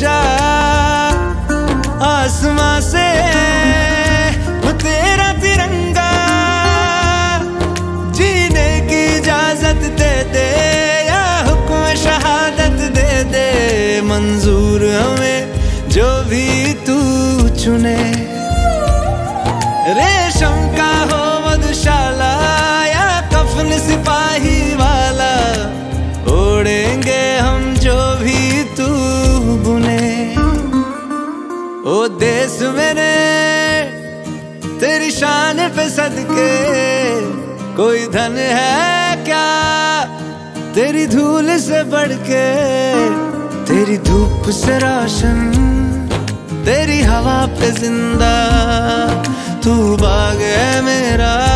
ऊँचा आसमां से वो तेरा तिरंगा जीने की इजाज़त दे दे या हुक्म शहादत दे दे, मंजूर हमें जो भी तू चुने। रे ओ देश मेरे तेरी शान पे सदके, कोई धन है क्या तेरी धूल से बढ़ के तेरी धूप से राशन, तेरी हवा पे ज़िंदा, तू बाग है मेरा।